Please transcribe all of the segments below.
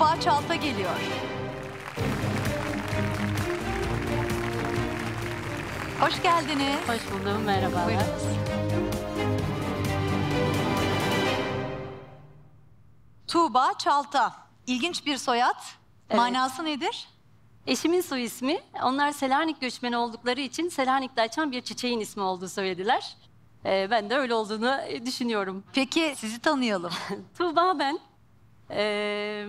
Tuğba Çalta geliyor. Hoş geldiniz. Hoş buldum, merhabalar. Buyurunuz. Tuğba Çalta. İlginç bir soyad. Evet. Manası nedir? Eşimin soy ismi, onlar Selanik göçmeni oldukları için Selanik'te açan bir çiçeğin ismi olduğu söylediler. Ee, ben de öyle olduğunu düşünüyorum. Peki sizi tanıyalım. Tuğba ben. Ee,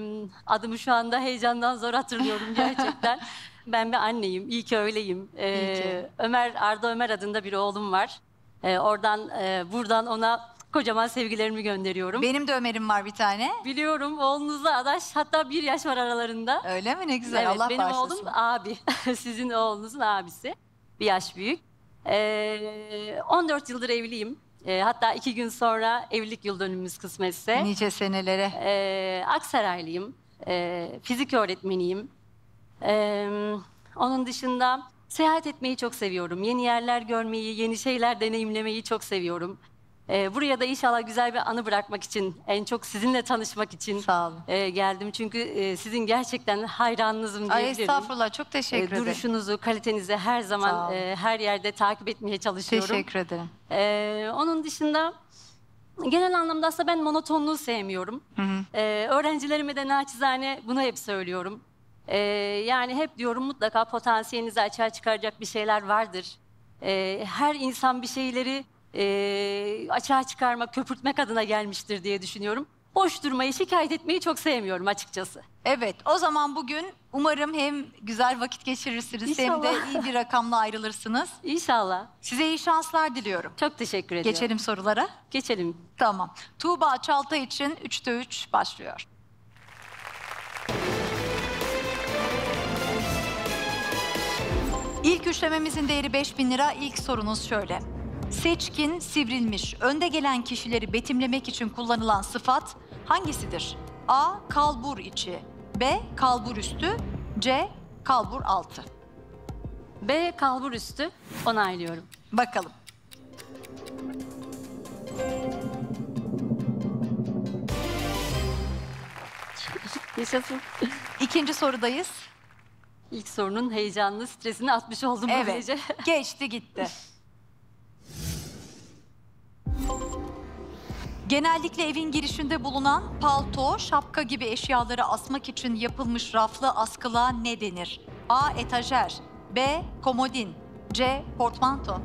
adımı şu anda heyecandan zor hatırlıyorum gerçekten. ben bir anneyim, iyi ki öyleyim. Ee, İyi ki. Ömer, Arda Ömer adında bir oğlum var. Ee, oradan, e, buradan ona kocaman sevgilerimi gönderiyorum. Benim de Ömer'im var bir tane. Biliyorum oğlunuzla adaş, hatta bir yaş var aralarında. Öyle mi? Ne güzel. Evet, Allah benim bağışlasın. oğlum abi. Sizin oğlunuzun abisi. Bir yaş büyük. Ee, 14 yıldır evliyim. Ee, hatta iki gün sonra evlilik yıl dönümümüz kısmetse. Nice senelere. Ee, Aksaraylıyım. Ee, fizik öğretmeniyim. Ee, onun dışında seyahat etmeyi çok seviyorum. Yeni yerler görmeyi, yeni şeyler deneyimlemeyi çok seviyorum. Ee, buraya da inşallah güzel bir anı bırakmak için, en çok sizinle tanışmak için Sağ olun. e, geldim. Çünkü e, sizin gerçekten hayranınızım Ay diyebilirim. estağfurullah çok E, teşekkür ederim. duruşunuzu, kalitenizi her Sağ zaman olun. e, her yerde takip etmeye çalışıyorum. Teşekkür ederim. E, onun dışında genel anlamda aslında ben monotonluğu sevmiyorum. Hı hı. E, öğrencilerime de naçizane bunu hep söylüyorum. E, yani hep diyorum mutlaka potansiyelinizi açığa çıkaracak bir şeyler vardır. E, her insan bir şeyleri e, açığa çıkarmak, köpürtmek adına gelmiştir diye düşünüyorum. Boş durmayı, şikayet etmeyi çok sevmiyorum açıkçası. Evet o zaman bugün umarım hem güzel vakit geçirirsiniz hem de İnşallah. iyi bir rakamla ayrılırsınız. İnşallah. Size iyi şanslar diliyorum. Çok teşekkür ediyorum. Geçelim sorulara. Geçelim. Tamam. Tuğba Çalta için 3'te 3 başlıyor. İlk üçlememizin değeri 5000 lira. İlk sorunuz şöyle. Seçkin, sivrilmiş, önde gelen kişileri betimlemek için kullanılan sıfat hangisidir? A. Kalbur içi. B. Kalbur üstü. C. Kalbur altı. B kalbur üstü onaylıyorum. Bakalım. Yaşasın. İkinci sorudayız. İlk sorunun heyecanını, stresini atmış oldum Evet. böylece. Geçti gitti. Genellikle evin girişinde bulunan palto, şapka gibi eşyaları asmak için yapılmış raflı askılığa ne denir? A. Etajer B. Komodin C. Portmanto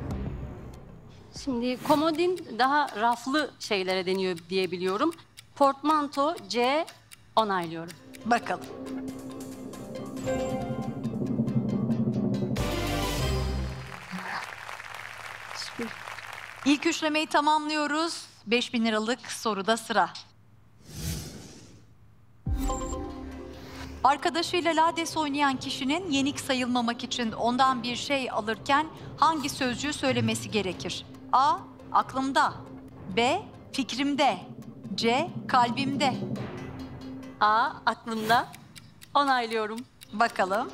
Şimdi komodin daha raflı şeylere deniyor diye biliyorum. Portmanto C onaylıyorum. Bakalım. İlk üçlemeyi tamamlıyoruz. 5000 liralık soruda sıra. Arkadaşıyla lades oynayan kişinin yenik sayılmamak için ondan bir şey alırken hangi sözcüğü söylemesi gerekir? A. Aklımda. B. Fikrimde. C. Kalbimde. A aklımda onaylıyorum. Bakalım.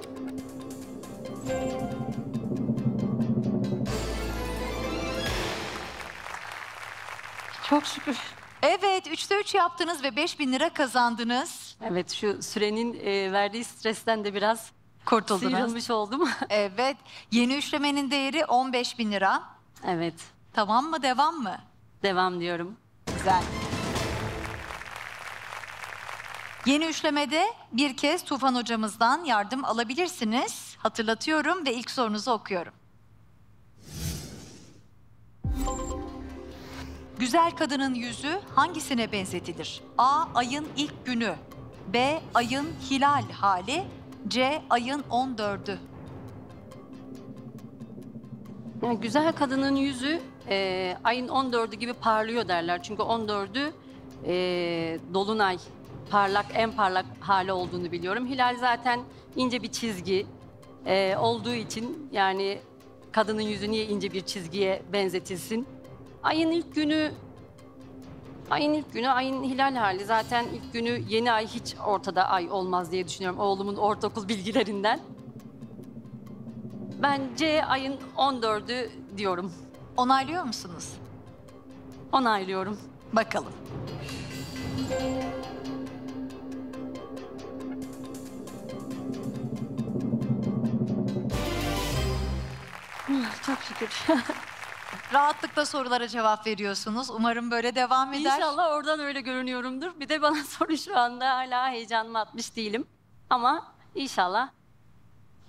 Çok şükür. Evet, üçte üç yaptınız ve 5000 lira kazandınız. Evet şu sürenin e, verdiği stresten de biraz Kurtuldunuz. sıyrılmış oldum. Evet, yeni üçlemenin değeri 15 bin lira. evet Tamam mı, devam mı? devam diyorum. Güzel. Yeni üçlemede bir kez Tufan hocamızdan yardım alabilirsiniz. Hatırlatıyorum ve ilk sorunuzu okuyorum. Güzel kadının yüzü hangisine benzetilir? A. Ayın ilk günü. B. Ayın hilal hali. C. Ayın 14'ü. Yani güzel kadının yüzü e, ayın 14'ü gibi parlıyor derler. Çünkü 14'ü e, dolunay parlak en parlak hali olduğunu biliyorum. Hilal zaten ince bir çizgi e, olduğu için yani kadının yüzü niye ince bir çizgiye benzetilsin? Ayın ilk günü Ayın ilk günü ayın hilal hali. Zaten ilk günü yeni ay hiç ortada ay olmaz diye düşünüyorum oğlumun ortaokul bilgilerinden. Bence ayın 14'ü diyorum. Onaylıyor musunuz? Onaylıyorum. Bakalım. Ah, çok şükür. Rahatlıkla sorulara cevap veriyorsunuz. Umarım böyle devam eder. İnşallah oradan öyle görünüyorumdur. Bir de bana soru şu anda hala heyecanımı atmış değilim. Ama inşallah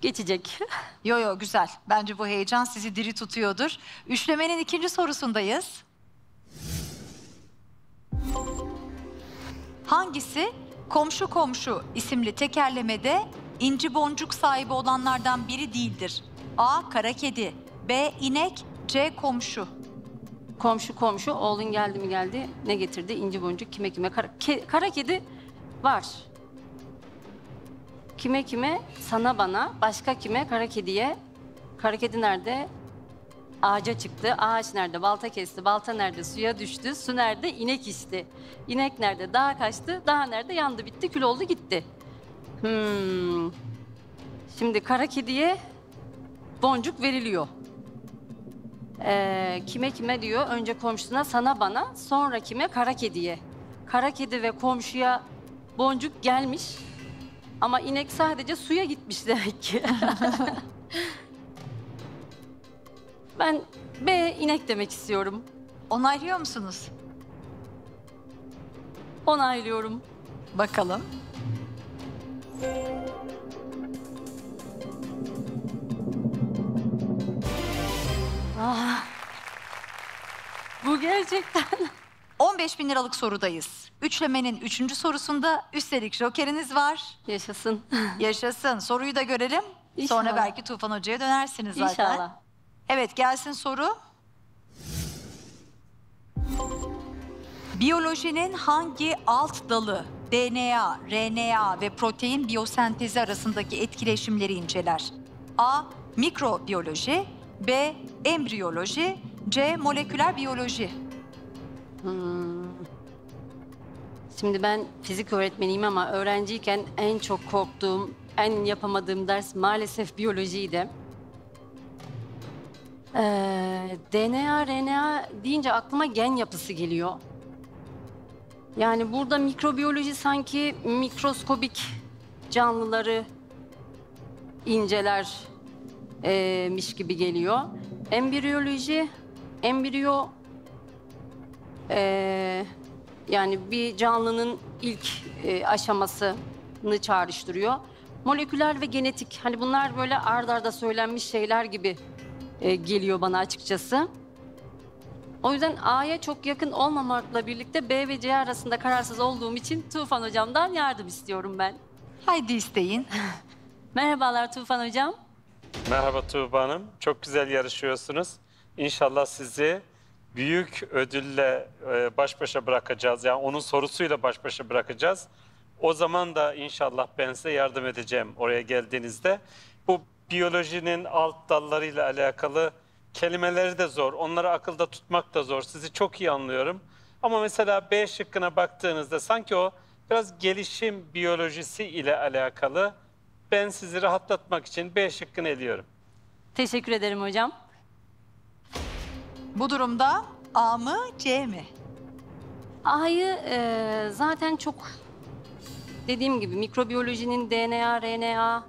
geçecek. Yo yo güzel. Bence bu heyecan sizi diri tutuyordur. Üçlemenin ikinci sorusundayız. Hangisi komşu komşu isimli tekerlemede inci boncuk sahibi olanlardan biri değildir? A. Kara kedi B. inek C. Komşu. Komşu komşu. Oğlun geldi mi geldi? Ne getirdi? İnci boncuk kime kime? Kara, ke- kara kedi var. Kime kime? Sana bana. Başka kime? Kara kediye. Kara kedi nerede? Ağaca çıktı. Ağaç nerede? Balta kesti. Balta nerede? Suya düştü. Su nerede? İnek içti. İnek nerede? Dağa kaçtı. Dağ nerede? Yandı bitti kül oldu gitti. Hmm. Şimdi kara kediye boncuk veriliyor. Ee, kime kime diyor? Önce komşusuna, sana bana, sonra kime? Kara kediye. Kara kedi ve komşuya boncuk gelmiş. Ama inek sadece suya gitmiş demek ki. ben B inek demek istiyorum. Onaylıyor musunuz? Onaylıyorum. Bakalım. Ah. Bu gerçekten 15 bin liralık sorudayız. Üçlemenin üçüncü sorusunda üstelik jokeriniz var. yaşasın. Yaşasın. Soruyu da görelim. Sonra İnşallah. belki Tufan Hoca'ya dönersiniz zaten. İnşallah. Evet gelsin soru. Biyolojinin hangi alt dalı DNA, RNA ve protein biyosentezi arasındaki etkileşimleri inceler? A. Mikrobiyoloji B. Embriyoloji C. Moleküler biyoloji Hmm. Şimdi ben fizik öğretmeniyim ama öğrenciyken en çok korktuğum, en yapamadığım ders maalesef biyolojiydi. Ee, DNA, RNA deyince aklıma gen yapısı geliyor. Yani burada mikrobiyoloji sanki mikroskobik canlıları incelermiş gibi geliyor. Embriyoloji, embriyo ee, yani bir canlının ilk e, aşamasını çağrıştırıyor. Moleküler ve genetik hani bunlar böyle ard arda söylenmiş şeyler gibi e, geliyor bana açıkçası. O yüzden A'ya çok yakın olmamakla birlikte B ve C arasında kararsız olduğum için Tufan Hocam'dan yardım istiyorum ben. Haydi isteyin. Merhabalar Tufan Hocam. Merhaba Tuğba Hanım. Çok güzel yarışıyorsunuz. İnşallah sizi büyük ödülle e, baş başa bırakacağız. Yani onun sorusuyla baş başa bırakacağız. O zaman da inşallah ben size yardım edeceğim oraya geldiğinizde. Bu biyolojinin alt dallarıyla alakalı kelimeleri de zor. Onları akılda tutmak da zor. Sizi çok iyi anlıyorum. Ama mesela B şıkkına baktığınızda sanki o biraz gelişim biyolojisi ile alakalı. Ben sizi rahatlatmak için B şıkkını eliyorum. Teşekkür ederim hocam. Bu durumda A mı C mi? A'yı e, zaten çok dediğim gibi mikrobiyolojinin DNA, RNA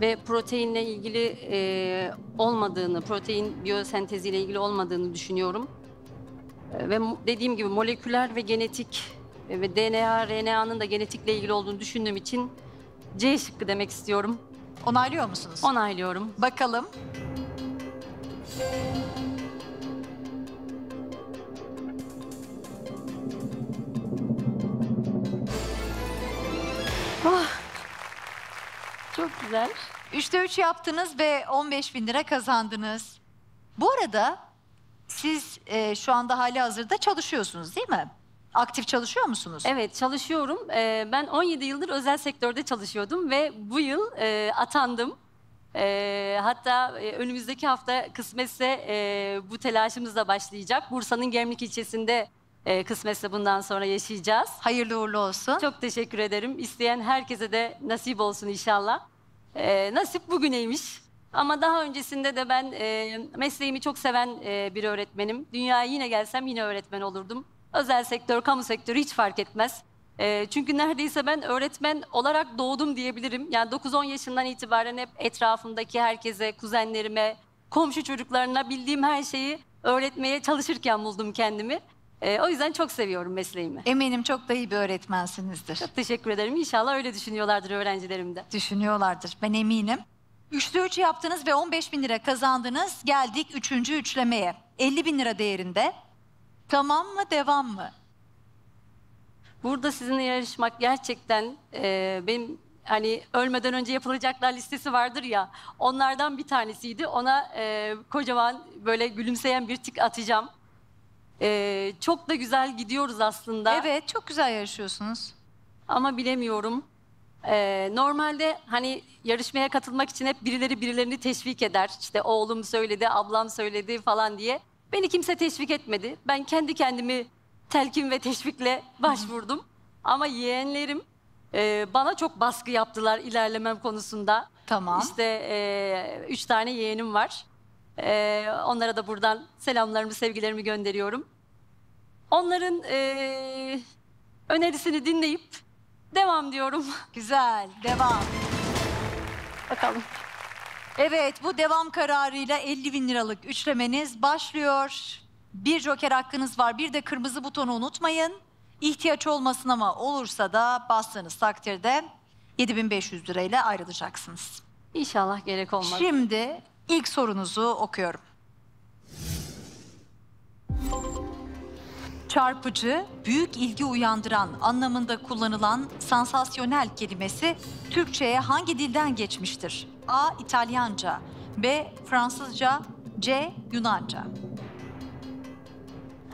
ve proteinle ilgili e, olmadığını, protein biyosenteziyle ilgili olmadığını düşünüyorum. E, ve dediğim gibi moleküler ve genetik e, ve DNA, RNA'nın da genetikle ilgili olduğunu düşündüğüm için C şıkkı demek istiyorum. Onaylıyor musunuz? Onaylıyorum. Bakalım. Çok güzel. Üçte üç yaptınız ve 15 bin lira kazandınız. Bu arada siz e, şu anda hali hazırda çalışıyorsunuz değil mi? Aktif çalışıyor musunuz? Evet çalışıyorum. Ee, ben 17 yıldır özel sektörde çalışıyordum ve bu yıl e, atandım. Ee, hatta e, önümüzdeki hafta kısmetse e, bu telaşımız da başlayacak. Bursa'nın Gemlik ilçesinde e, kısmetse bundan sonra yaşayacağız. Hayırlı uğurlu olsun. Çok teşekkür ederim. İsteyen herkese de nasip olsun inşallah. Ee, nasip bugüneymiş. Ama daha öncesinde de ben e, mesleğimi çok seven e, bir öğretmenim. Dünyaya yine gelsem yine öğretmen olurdum. Özel sektör, kamu sektörü hiç fark etmez. E, çünkü neredeyse ben öğretmen olarak doğdum diyebilirim. Yani 9-10 yaşından itibaren hep etrafımdaki herkese, kuzenlerime, komşu çocuklarına bildiğim her şeyi öğretmeye çalışırken buldum kendimi. Ee, o yüzden çok seviyorum mesleğimi. Eminim çok da iyi bir öğretmensinizdir. Çok teşekkür ederim. İnşallah öyle düşünüyorlardır öğrencilerim de. Düşünüyorlardır. Ben eminim. Üçlü üç yaptınız ve 15 bin lira kazandınız. Geldik üçüncü üçlemeye. 50 bin lira değerinde. Tamam mı devam mı? Burada sizinle yarışmak gerçekten e, benim hani ölmeden önce yapılacaklar listesi vardır ya onlardan bir tanesiydi. Ona e, kocaman böyle gülümseyen bir tik atacağım. E, çok da güzel gidiyoruz aslında. Evet çok güzel yarışıyorsunuz. Ama bilemiyorum. Ee, normalde hani yarışmaya katılmak için hep birileri birilerini teşvik eder. İşte oğlum söyledi, ablam söyledi falan diye. Beni kimse teşvik etmedi. Ben kendi kendimi telkin ve teşvikle başvurdum. Ama yeğenlerim e, bana çok baskı yaptılar ilerlemem konusunda. Tamam. İşte e, üç tane yeğenim var. E, onlara da buradan selamlarımı, sevgilerimi gönderiyorum. Onların e, önerisini dinleyip devam diyorum. Güzel devam. Bakalım. Evet bu devam kararıyla 50 bin liralık üçlemeniz başlıyor. Bir joker hakkınız var bir de kırmızı butonu unutmayın. İhtiyaç olmasın ama olursa da bastığınız takdirde 7500 lirayla ayrılacaksınız. İnşallah gerek olmaz. Şimdi ilk sorunuzu okuyorum. Çarpıcı, büyük ilgi uyandıran anlamında kullanılan sansasyonel kelimesi Türkçe'ye hangi dilden geçmiştir? A. İtalyanca, B. Fransızca, C. Yunanca.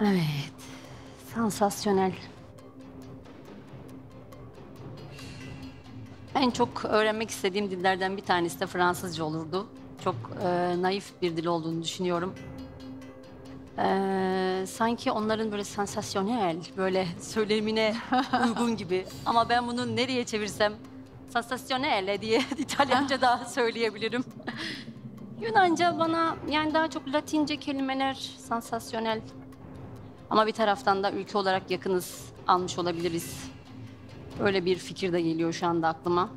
Evet. Sansasyonel. En çok öğrenmek istediğim dillerden bir tanesi de Fransızca olurdu. Çok e, naif bir dil olduğunu düşünüyorum. E, sanki onların böyle sansasyonel, böyle söylemine uygun gibi. Ama ben bunu nereye çevirsem sansasyonel diye İtalyanca da söyleyebilirim. Yunanca bana yani daha çok Latince kelimeler sansasyonel ama bir taraftan da ülke olarak yakınız almış olabiliriz. Öyle bir fikir de geliyor şu anda aklıma.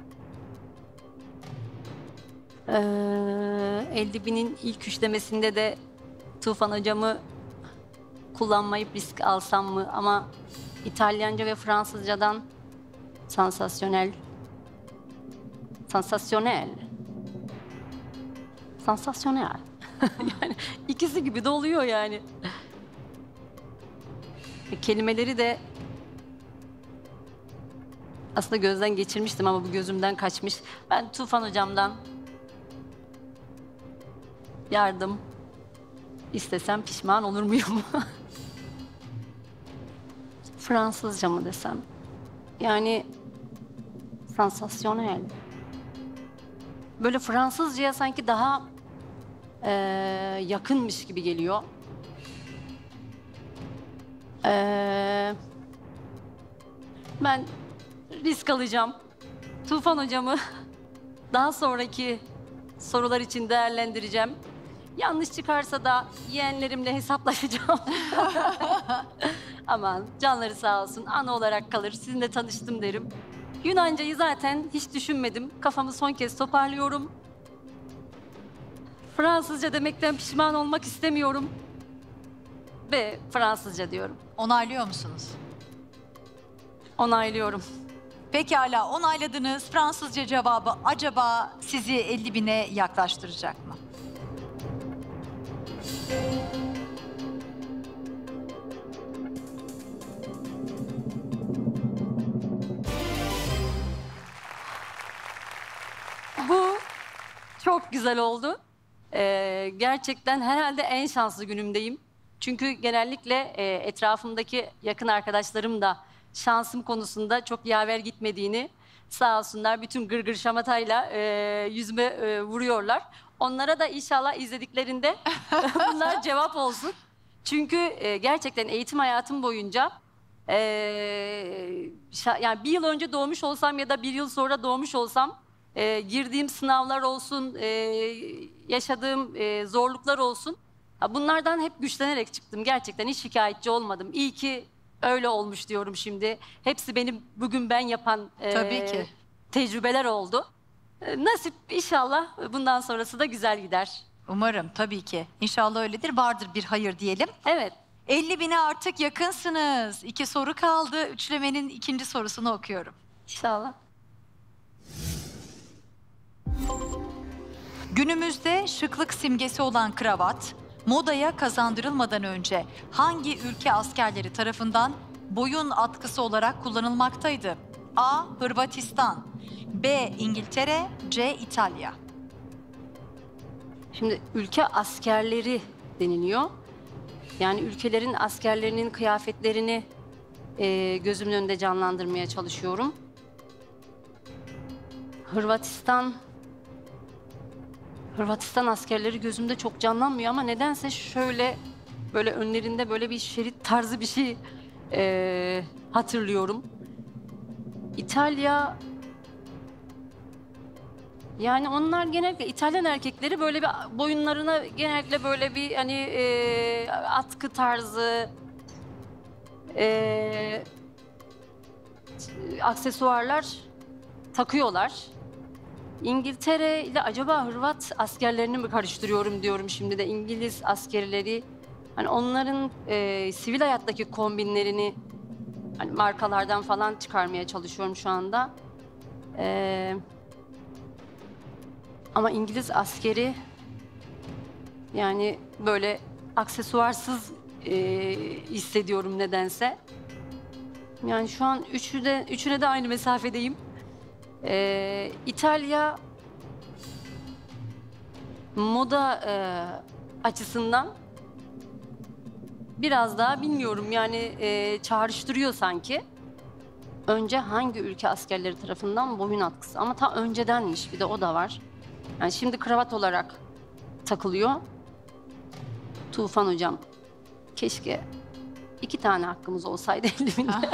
Ee, 50 binin ilk üçlemesinde de Tufan hocamı kullanmayıp risk alsam mı? Ama İtalyanca ve Fransızcadan sansasyonel. Sansasyonel. Sansasyonel. yani ikisi gibi de oluyor yani. Kelimeleri de aslında gözden geçirmiştim ama bu gözümden kaçmış. Ben Tufan hocamdan yardım istesem pişman olur muyum? Fransızca mı desem? Yani sansasyonel. Böyle Fransızcaya sanki daha eee, yakınmış gibi geliyor. Ee, ben risk alacağım. Tufan hocamı daha sonraki sorular için değerlendireceğim. Yanlış çıkarsa da yeğenlerimle hesaplaşacağım. Aman canları sağ olsun. Ana olarak kalır. Sizinle tanıştım derim. Yunancayı zaten hiç düşünmedim. Kafamı son kez toparlıyorum. Fransızca demekten pişman olmak istemiyorum. Ve Fransızca diyorum. Onaylıyor musunuz? Onaylıyorum. Pekala onayladınız. Fransızca cevabı acaba sizi 50 bine yaklaştıracak mı? Bu çok güzel oldu. Ee, gerçekten herhalde en şanslı günümdeyim. Çünkü genellikle e, etrafımdaki yakın arkadaşlarım da şansım konusunda çok yaver gitmediğini sağ olsunlar bütün gırgır şamatayla e, yüzüme e, vuruyorlar. Onlara da inşallah izlediklerinde bunlar cevap olsun. Çünkü e, gerçekten eğitim hayatım boyunca e, yani bir yıl önce doğmuş olsam ya da bir yıl sonra doğmuş olsam e, girdiğim sınavlar olsun, e, yaşadığım e, zorluklar olsun. ha, Bunlardan hep güçlenerek çıktım. Gerçekten hiç şikayetçi olmadım. İyi ki öyle olmuş diyorum şimdi. Hepsi benim bugün ben yapan e, Tabii ki. tecrübeler oldu. E, nasip inşallah bundan sonrası da güzel gider. Umarım tabii ki. İnşallah öyledir. Vardır bir hayır diyelim. Evet. 50 bine artık yakınsınız. İki soru kaldı. Üçlemenin ikinci sorusunu okuyorum. İnşallah. Günümüzde şıklık simgesi olan kravat, modaya kazandırılmadan önce hangi ülke askerleri tarafından boyun atkısı olarak kullanılmaktaydı? A. Hırvatistan B. İngiltere C. İtalya Şimdi ülke askerleri deniliyor. Yani ülkelerin askerlerinin kıyafetlerini e, gözümün önünde canlandırmaya çalışıyorum. Hırvatistan Hırvatistan askerleri gözümde çok canlanmıyor ama nedense şöyle böyle önlerinde böyle bir şerit tarzı bir şey e, hatırlıyorum. İtalya yani onlar genellikle İtalyan erkekleri böyle bir boyunlarına genellikle böyle bir hani e, atkı tarzı e, aksesuarlar takıyorlar. İngiltere ile acaba Hırvat askerlerini mi karıştırıyorum diyorum şimdi de İngiliz askerleri hani onların e, sivil hayattaki kombinlerini hani markalardan falan çıkarmaya çalışıyorum şu anda. Eee ama İngiliz askeri yani böyle aksesuarsız e, hissediyorum nedense. Yani şu an üçü de, üçüne de aynı mesafedeyim. E, İtalya moda e, açısından biraz daha bilmiyorum yani e, çağrıştırıyor sanki. Önce hangi ülke askerleri tarafından boyun atkısı ama ta öncedenmiş bir de o da var. Yani şimdi kravat olarak takılıyor. Tufan hocam keşke iki tane hakkımız olsaydı eliminde.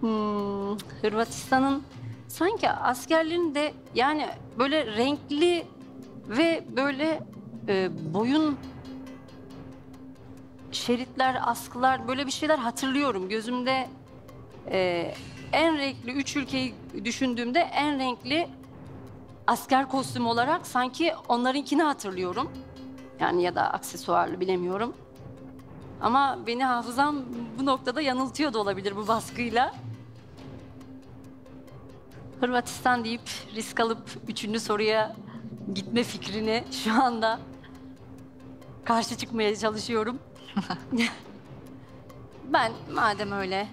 hmm, Hırvatistan'ın sanki askerlerin de yani böyle renkli ve böyle e, boyun şeritler, askılar böyle bir şeyler hatırlıyorum. Gözümde e, en renkli üç ülkeyi düşündüğümde en renkli asker kostümü olarak sanki onlarınkini hatırlıyorum. Yani ya da aksesuarlı bilemiyorum. Ama beni hafızam bu noktada yanıltıyor da olabilir bu baskıyla. Hırvatistan deyip risk alıp üçüncü soruya gitme fikrini şu anda karşı çıkmaya çalışıyorum. ben madem öyle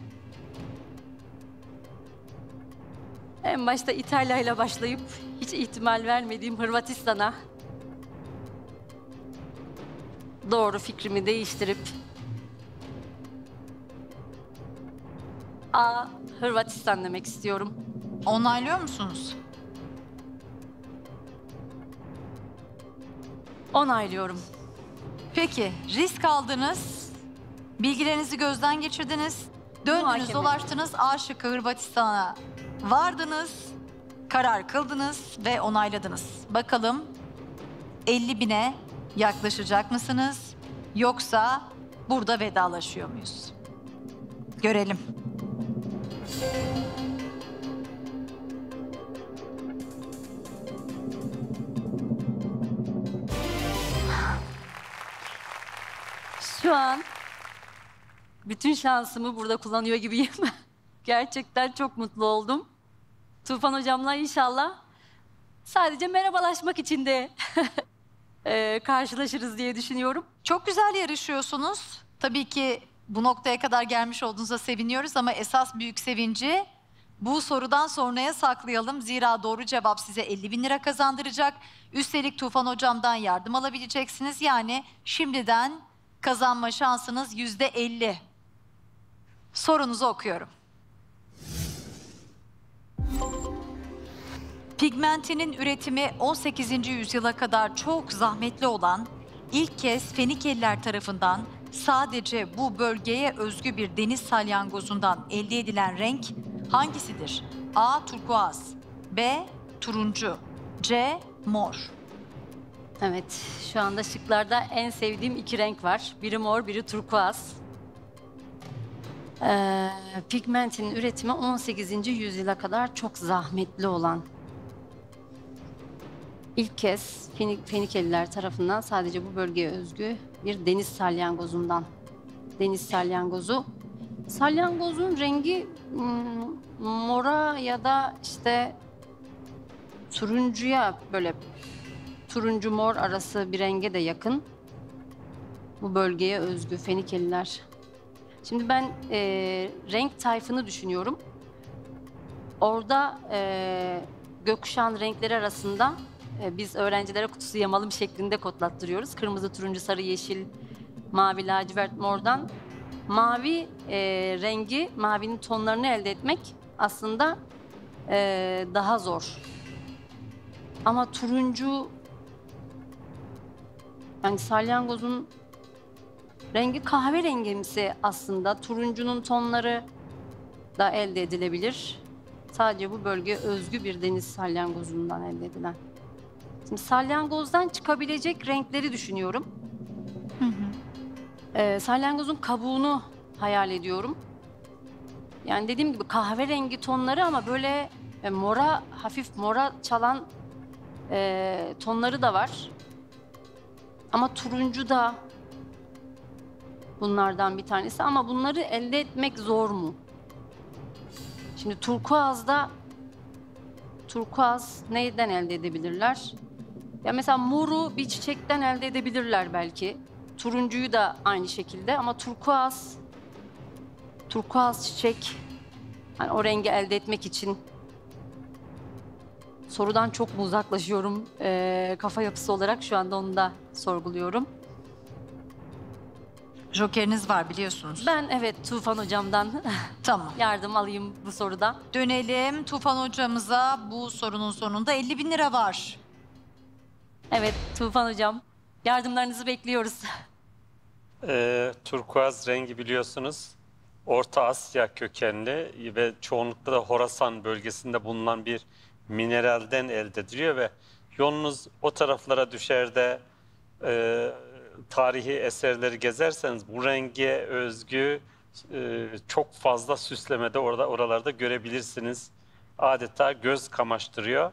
en başta İtalya ile başlayıp hiç ihtimal vermediğim Hırvatistan'a doğru fikrimi değiştirip A. Hırvatistan demek istiyorum. Onaylıyor musunuz? Onaylıyorum. Peki risk aldınız. Bilgilerinizi gözden geçirdiniz. Döndünüz Muhakeme. dolaştınız A şıkkı Hırvatistan'a vardınız. Karar kıldınız ve onayladınız. Bakalım 50 bine yaklaşacak mısınız? Yoksa burada vedalaşıyor muyuz? Görelim. Şu an bütün şansımı burada kullanıyor gibiyim. Gerçekten çok mutlu oldum. Tufan hocamla inşallah sadece merhabalaşmak için de eee, karşılaşırız diye düşünüyorum. Çok güzel yarışıyorsunuz. Tabii ki bu noktaya kadar gelmiş olduğunuza seviniyoruz ama esas büyük sevinci bu sorudan sonraya saklayalım. Zira doğru cevap size 50 bin lira kazandıracak. Üstelik Tufan hocamdan yardım alabileceksiniz. Yani şimdiden kazanma şansınız yüzde 50. Sorunuzu okuyorum. Pigmentinin üretimi 18. yüzyıla kadar çok zahmetli olan, ilk kez Fenikeliler tarafından sadece bu bölgeye özgü bir deniz salyangozundan elde edilen renk hangisidir? A. Turkuaz B. Turuncu C. Mor Evet, şu anda şıklarda en sevdiğim iki renk var. Biri mor, biri turkuaz. Ee, pigmentin üretimi 18. yüzyıla kadar çok zahmetli olan. İlk kez Fenik, Fenikeliler tarafından sadece bu bölgeye özgü bir deniz salyangozundan. Deniz salyangozu. Salyangozun rengi hmm, mora ya da işte turuncuya böyle turuncu mor arası bir renge de yakın. Bu bölgeye özgü Fenikeliler. Şimdi ben eee, renk tayfını düşünüyorum. Orada eee gökkuşağın renkleri arasında e, biz öğrencilere kutusu yamalım şeklinde kodlattırıyoruz. Kırmızı, turuncu, sarı, yeşil, mavi, lacivert, mordan. Mavi e, rengi, mavinin tonlarını elde etmek aslında e, daha zor. Ama turuncu, yani salyangozun rengi kahverengimsi aslında. Turuncunun tonları da elde edilebilir. Sadece bu bölge özgü bir deniz salyangozundan elde edilen. Şimdi salyangozdan çıkabilecek renkleri düşünüyorum. Hı hı. Ee, salyangozun kabuğunu hayal ediyorum. Yani dediğim gibi kahverengi tonları ama böyle e, mora, hafif mora çalan e, tonları da var. Ama turuncu da bunlardan bir tanesi ama bunları elde etmek zor mu? Şimdi turkuazda turkuaz neyden elde edebilirler? Ya mesela moru bir çiçekten elde edebilirler belki. Turuncuyu da aynı şekilde ama turkuaz turkuaz çiçek hani o rengi elde etmek için sorudan çok mu uzaklaşıyorum Ee, kafa yapısı olarak şu anda onu da sorguluyorum. Jokeriniz var biliyorsunuz. Ben evet Tufan hocamdan Tamam. yardım alayım bu soruda. Dönelim Tufan hocamıza. Bu sorunun sonunda 50 bin lira var. Evet Tufan hocam yardımlarınızı bekliyoruz. Ee, turkuaz rengi biliyorsunuz Orta Asya kökenli ve çoğunlukla da Horasan bölgesinde bulunan bir mineralden elde ediliyor ve yolunuz o taraflara düşer de e, tarihi eserleri gezerseniz bu renge özgü e, çok fazla süslemede orada oralarda görebilirsiniz. Adeta göz kamaştırıyor.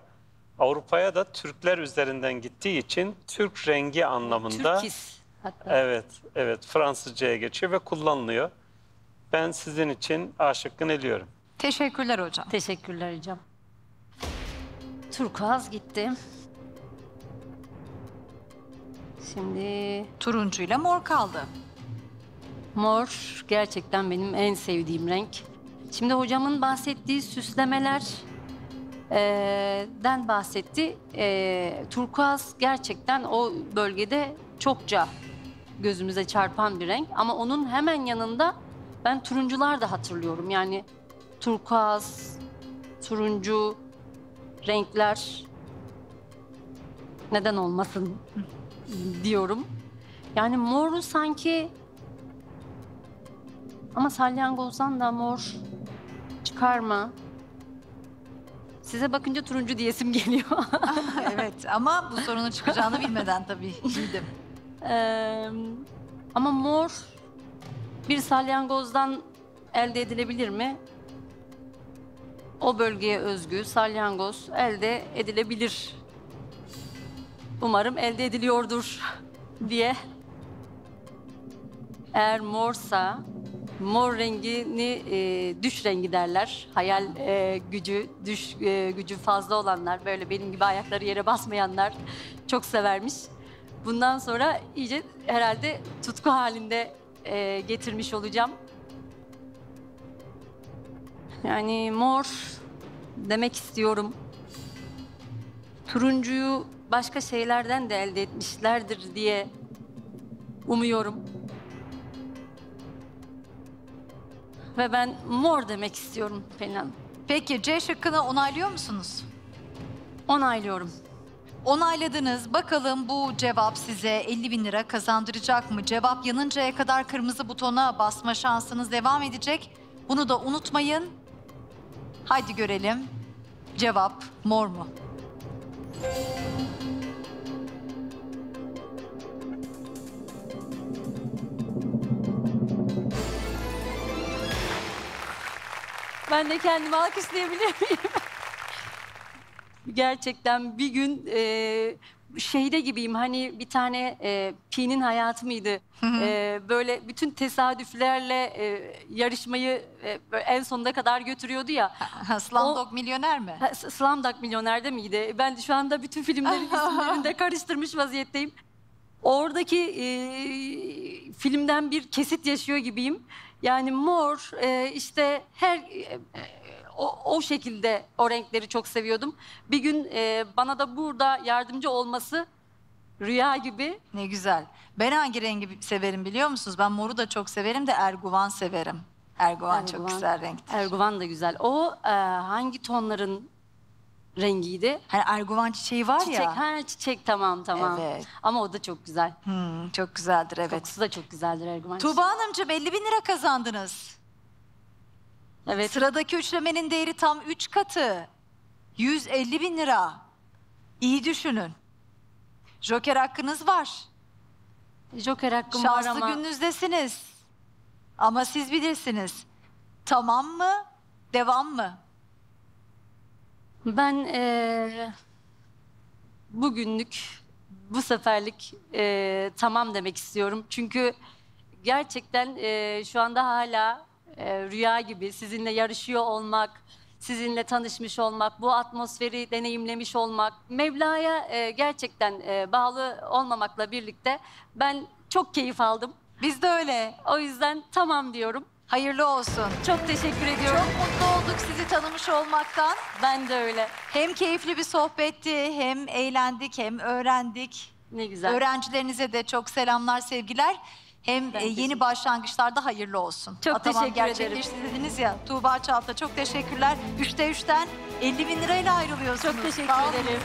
Avrupa'ya da Türkler üzerinden gittiği için Türk rengi anlamında Türkis hatta. Evet, evet Fransızcaya geçiyor ve kullanılıyor. Ben sizin için A şıkkını eliyorum. Teşekkürler hocam. Teşekkürler hocam. Turkuaz gitti. Şimdi Turuncuyla mor kaldı. mor gerçekten benim en sevdiğim renk. Şimdi hocamın bahsettiği süslemeler eee, den bahsetti. Eee, turkuaz gerçekten o bölgede çokça gözümüze çarpan bir renk. Ama onun hemen yanında ben turuncular da hatırlıyorum. Yani turkuaz, turuncu renkler neden olmasın diyorum. Yani moru sanki ama salyangozdan da mor çıkar mı? Size bakınca turuncu diyesim geliyor. evet ama bu sorunun çıkacağını bilmeden tabii bildim. Eee, ama mor bir salyangozdan elde edilebilir mi? O bölgeye özgü salyangoz elde edilebilir. Umarım elde ediliyordur diye. Eğer morsa, mor rengini e, düş rengi derler. Hayal e, gücü, düş e, gücü fazla olanlar, böyle benim gibi ayakları yere basmayanlar çok severmiş. Bundan sonra iyice herhalde tutku halinde e, getirmiş olacağım. Yani mor demek istiyorum. Turuncuyu başka şeylerden de elde etmişlerdir diye umuyorum. Ve ben mor demek istiyorum Pelin Hanım. Peki C şıkkını onaylıyor musunuz? Onaylıyorum. Onayladınız. Bakalım bu cevap size 50 bin lira kazandıracak mı? Cevap yanıncaya kadar kırmızı butona basma şansınız devam edecek. Bunu da unutmayın. Haydi görelim. Cevap mor mu? Ben de kendimi alkışlayabilir miyim? Gerçekten bir gün e, şeyde gibiyim hani bir tane e, Pi'nin hayatı mıydı? E, böyle bütün tesadüflerle e, yarışmayı e, böyle en sonuna kadar götürüyordu ya. Slumdog milyoner mi? Ha, Slumdog Milyoner'de miydi? Ben şu anda bütün filmlerin isimlerini de karıştırmış vaziyetteyim. Oradaki e, filmden bir kesit yaşıyor gibiyim. Yani mor, e, işte her e, o, o şekilde o renkleri çok seviyordum. Bir gün e, bana da burada yardımcı olması rüya gibi. Ne güzel. Ben hangi rengi severim biliyor musunuz? Ben moru da çok severim de erguvan severim. Erguvan, çok Erguvan. güzel renktir. Erguvan da güzel. O e, hangi tonların rengiydi? Hani erguvan çiçeği var Çiçek, ya. ha çiçek tamam tamam. Evet. Ama o da çok güzel. Hmm, çok güzeldir evet. Kokusu da çok güzeldir Erguvan. Tuğba Hanımcığım 50 bin lira kazandınız. Evet. Sıradaki üçlemenin değeri tam 3 katı. 150 bin lira. İyi düşünün. Joker hakkınız var. Joker hakkım var Şanslı ama gününüzdesiniz. Ama siz bilirsiniz. Tamam mı? Devam mı? Ben eee, bugünlük, bu seferlik eee, tamam demek istiyorum. Çünkü gerçekten eee, şu anda hala eee, rüya gibi sizinle yarışıyor olmak, sizinle tanışmış olmak, bu atmosferi deneyimlemiş olmak, Mevla'ya eee, gerçekten eee, bağlı olmamakla birlikte ben çok keyif aldım. Biz de öyle. O yüzden tamam diyorum. Hayırlı olsun. Çok teşekkür ediyorum. Çok mutlu olduk sizi tanımış olmaktan. Ben de öyle. Hem keyifli bir sohbetti, hem eğlendik, hem öğrendik. Ne güzel. Öğrencilerinize de çok selamlar, sevgiler. Hem Ben e, yeni başlangıçlarda hayırlı olsun. Çok Ataman teşekkür ederim. gerçekleştirdiniz ya. Tuğba Çalta çok teşekkürler. Üçte üçten 50 bin lirayla ayrılıyorsunuz. Çok teşekkür ederim.